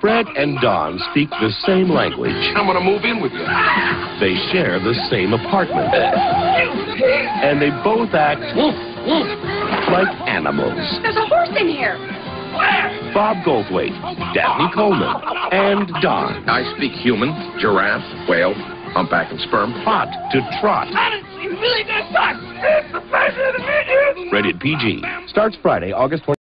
Fred and Don speak the same language. I'm gonna move in with you. They share the same apartment. And they both act like animals. There's a horse in here. Bob Goldthwait, Dabney Coleman, and Don. I speak human, giraffe, whale, humpback, and sperm. Hot to trot. Really. It's the pleasure to meet you. Rated PG. Starts Friday, August 20th.